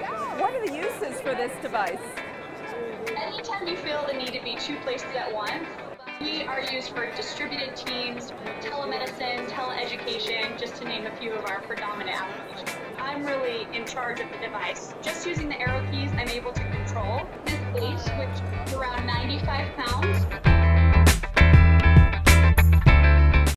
What are the uses for this device? Anytime you feel the need to be two places at once, we are used for distributed teams, telemedicine, teleeducation, just to name a few of our predominant applications. I'm really in charge of the device. Just using the arrow keys, I'm able to control this base, which is around 95 pounds.